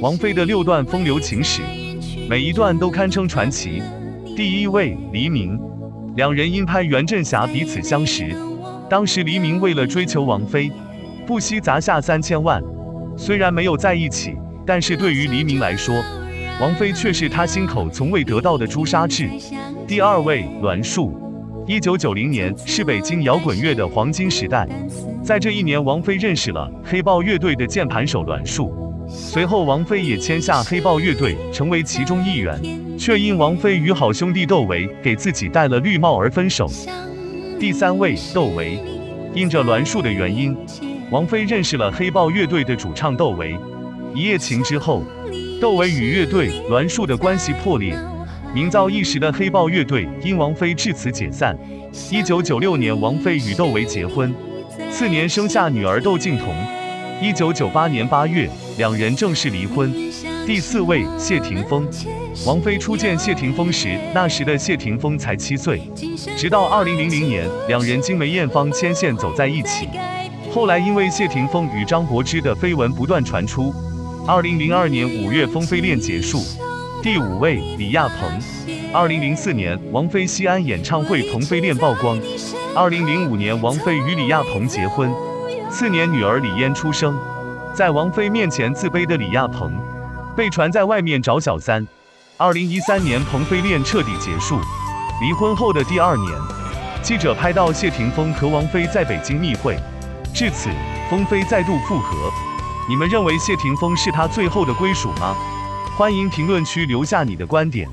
王菲的六段风流情史，每一段都堪称传奇。第一位黎明，两人因拍《袁振侠》彼此相识。当时黎明为了追求王菲，不惜砸下三千万。虽然没有在一起，但是对于黎明来说，王菲却是他心口从未得到的朱砂痣。第二位栾树，一九九零年是北京摇滚乐的黄金时代，在这一年，王菲认识了黑豹乐队的键盘手栾树，随后王菲也签下黑豹乐队，成为其中一员，却因王菲与好兄弟窦唯给自己戴了绿帽而分手。第三位窦唯，因着栾树的原因。王菲认识了黑豹乐队的主唱窦唯，一夜情之后，窦唯与乐队栾树的关系破裂，名噪一时的黑豹乐队因王菲至此解散。一九九六年，王菲与窦唯结婚，次年生下女儿窦靖童。一九九八年八月，两人正式离婚。第四位谢霆锋，王菲初见谢霆锋时，那时的谢霆锋才七岁，直到二零零零年，两人经梅艳芳牵线走在一起。后来因为谢霆锋与张柏芝的绯闻不断传出，二零零二年五月封菲恋结束。第五位李亚鹏，二零零四年王菲西安演唱会同飞恋曝光，二零零五年王菲与李亚鹏结婚，次年女儿李嫣出生。在王菲面前自卑的李亚鹏，被传在外面找小三。二零一三年彭飞恋彻底结束，离婚后的第二年，记者拍到谢霆锋和王菲在北京密会。至此，峰飞再度复合。你们认为谢霆锋是他最后的归属吗？欢迎评论区留下你的观点。